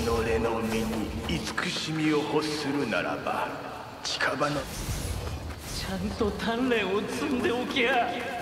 己の身に慈しみを欲するならば近場の。ちゃんと鍛錬を積んでおきゃ。